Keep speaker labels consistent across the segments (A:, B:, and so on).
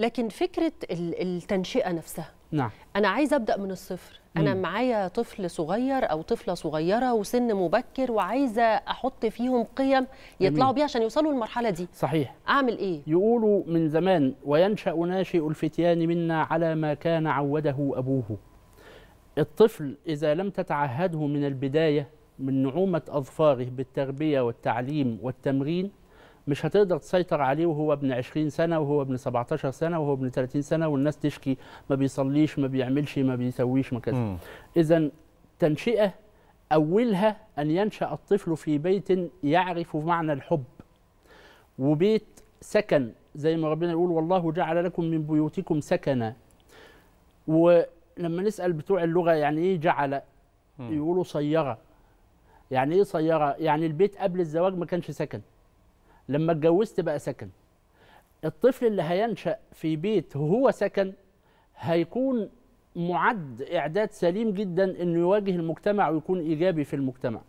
A: لكن فكرة ال- التنشئة نفسها.
B: نعم.
A: أنا عايزة أبدأ من الصفر. أنا
B: مم.
A: معايا طفل صغير أو طفلة صغيرة وسن مبكر وعايزة أحط فيهم قيم يطلعوا. بيها عشان يوصلوا للمرحلة دي.
B: صحيح.
A: أعمل إيه؟
B: يقولوا من زمان وينشأ ناشئ الفتيان منا على ما كان عوده أبوه. الطفل إذا لم تتعهده من البداية من نعومة أظفاره بالتربية والتعليم والتمرين مش هتقدر تسيطر عليه وهو ابن 20 سنة وهو ابن 17 سنة وهو ابن 30 سنة والناس تشكي ما بيصليش ما بيعملش ما بيسويش ما كذا.
C: مم.
B: إذا تنشئة أولها أن ينشأ الطفل في بيت يعرف معنى الحب. وبيت سكن زي ما ربنا يقول والله جعل لكم من بيوتكم سكنا. ولما نسأل بتوع اللغة يعني إيه جعل. يقولوا صيرة. يعني إيه صيرة؟ يعني البيت قبل الزواج ما كانش سكن. لما اتجوزت بقى سكن. الطفل اللي هينشأ في بيت هو سكن هيكون معد إعداد سليم جدا إنه يواجه المجتمع ويكون إيجابي في المجتمع.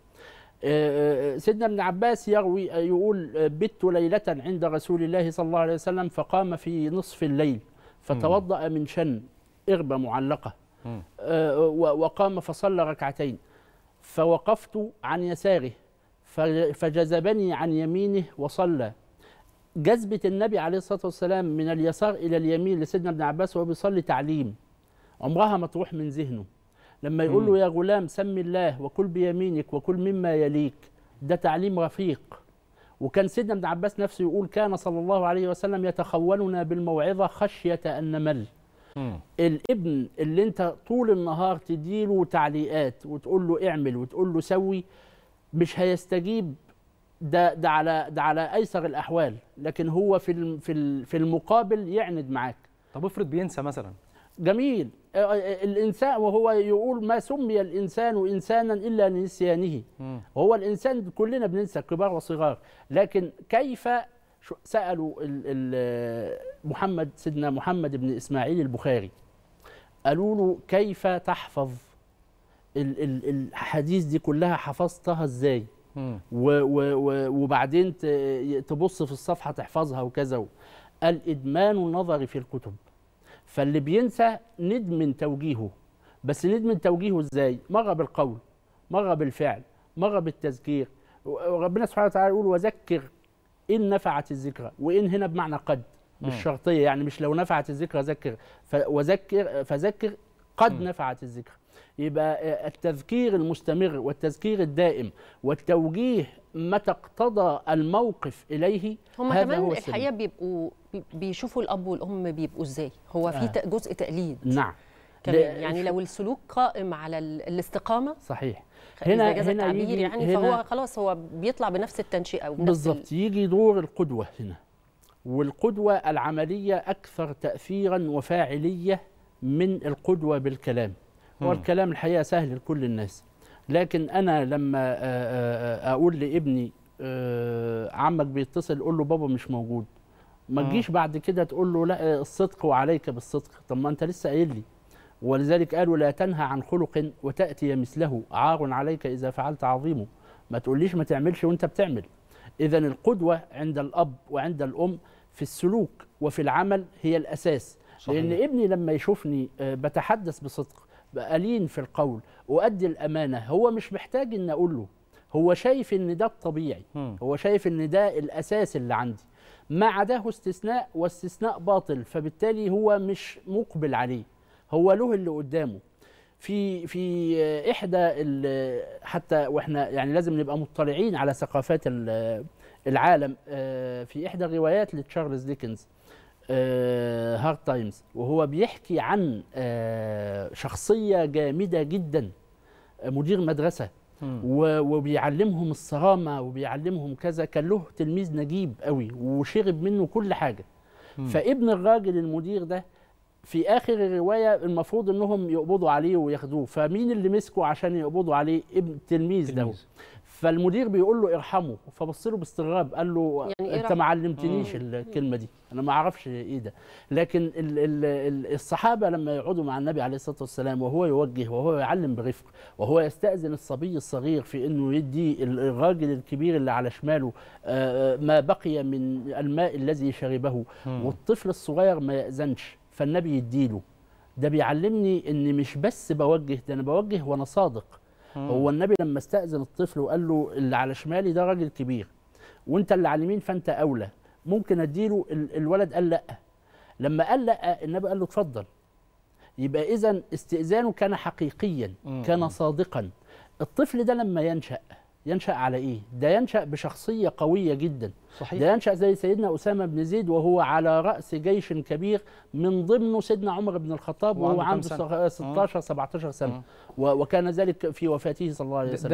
B: آه، آه، سيدنا ابن عباس يروي يقول بت ليلة عند رسول الله صلى الله عليه وسلم فقام في نصف الليل فتوضأ من شن إربة معلقة. آه، وقام فصلى ركعتين. فوقفت عن يساره فجذبني عن يمينه وصلى. جذبة النبي عليه الصلاة والسلام من اليسار إلى اليمين لسيدنا ابن عباس وهو بيصلي تعليم. عمرها ما تروح من ذهنه. لما يقول له يا غلام سم الله وكل بيمينك وكل مما يليك. ده تعليم رفيق. وكان سيدنا ابن عباس نفسه يقول كان صلى الله عليه وسلم يتخولنا بالموعظة خشية أن نمل. الابن اللي انت طول النهار تديله تعليقات وتقول له اعمل وتقول له سوي مش هيستجيب ده ده على ده على أيسر الأحوال لكن هو في في في المقابل يعند معاك.
C: طب افرض بينسى مثلا.
B: جميل. الانسان وهو يقول ما سمي الإنسان انسانا إلا لنسيانه. هو الإنسان كلنا بننسى كبار وصغار. لكن كيف سألوا ال ال محمد سيدنا محمد بن إسماعيل البخاري. قالوا له كيف تحفظ؟ الحديث دي كلها حفظتها
C: إزاي.
B: و و و وبعدين تبص في الصفحة تحفظها وكذا قال ادمان النظر في الكتب. فاللي بينسى ندمن توجيهه. بس ندمن توجيهه إزاي؟ مره بالقول مره بالفعل مره بالتذكير وربنا سبحانه وتعالى يقول وذكر إن نفعت الذكرى. وإن هنا بمعنى قد. مش. شرطية. يعني مش لو نفعت الذكرى ذكر. وذكر فذكر قد. نفعت الذكرى. يبقى التذكير المستمر والتذكير الدائم والتوجيه متى اقتضى الموقف إليه
A: هم
B: هذا
A: كمان
B: هو.
A: الحقيقة بيبقوا بي- بيشوفوا الأب والأم بيبقوا إزاي. هو في
B: آه.
A: جزء تقليد.
B: نعم.
A: كمان يعني لو السلوك قائم على ال- الاستقامة
B: صحيح.
A: هنا
B: هنا-
A: التعبير
B: يجي-
A: يعني
B: هنا-
A: فهو خلاص هو بيطلع بنفس التنشئة
B: بالضبط. يجي دور القدوة هنا. والقدوة العملية أكثر تأثيرا وفاعلية من القدوة بالكلام. هو. الكلام الحقيقة سهل لكل الناس لكن أنا لما آه، آه، آه، أقول لابني عمك بيتصل قول له بابا مش موجود ما. تجيش بعد كده تقول له لا الصدق وعليك بالصدق طب ما أنت لسه قايل لي ولذلك قالوا لا تنهى عن خلق وتأتي مثله عار عليك إذا فعلت عظيمه ما تقوليش ما تعملش وأنت بتعمل إذا القدوة عند الأب وعند الأم في السلوك وفي العمل هي الأساس
C: صحيح.
B: لأن ابني لما يشوفني بتحدث بصدق بألين في القول وأدي الأمانة هو مش محتاج إن أقول له. هو شايف إن ده الطبيعي. هو شايف إن ده الأساس اللي عندي. ما عداه استثناء واستثناء باطل فبالتالي هو مش مقبل عليه. هو له اللي قدامه. في في إحدى ال- حتى وإحنا يعني لازم نبقى مطلعين على ثقافات ال- العالم آه، في إحدى الروايات لتشارلز ديكنز. Hard Times وهو بيحكي عن آه، شخصية جامدة جدا آه، مدير. و- وبيعلمهم الصرامة وبيعلمهم كذا كان له تلميذ نجيب قوي وشرب منه كل حاجة
C: مم.
B: فابن الراجل المدير ده في آخر الرواية المفروض إنهم يقبضوا عليه وياخدوه فمين اللي مسكوا عشان يقبضوا عليه؟ ابن التلميذ ده.
C: تلميذ.
B: فالمدير بيقول له ارحمه فبص له باستغراب قال له
A: يعني إيه أنت؟
B: ما علمتنيش الكلمة دي أنا ما أعرفش إيه ده. لكن ال ال ال الصحابة لما يقعدوا مع النبي عليه الصلاة والسلام وهو يوجه وهو يعلم برفق وهو يستأذن الصبي الصغير في إنه يدي ال- الراجل الكبير اللي على شماله آه، ما بقي من الماء الذي شربه. والطفل الصغير ما يأذنش. فالنبي يديله. ده بيعلمني ان مش بس بوجه ده أنا بوجه وأنا صادق. هو النبي لما استأذن الطفل وقال له اللي على شمالي ده راجل كبير وأنت اللي على اليمين فأنت أولى ممكن أديله ال- الولد قال لأ. لما قال لأ النبي قال له اتفضل. يبقى اذا استئذانه كان حقيقيا
C: مم.
B: كان صادقا. الطفل ده لما ينشأ ينشأ على إيه؟ ده ينشأ بشخصية قوية جدا.
C: صحيح.
B: ده ينشأ زي سيدنا أسامة بن زيد وهو على رأس جيش كبير من ضمنه سيدنا عمر بن الخطاب وهو عنده
C: سنة؟
B: صغ- 16 17 سنة. و- وكان ذلك في وفاته صلى الله عليه وسلم.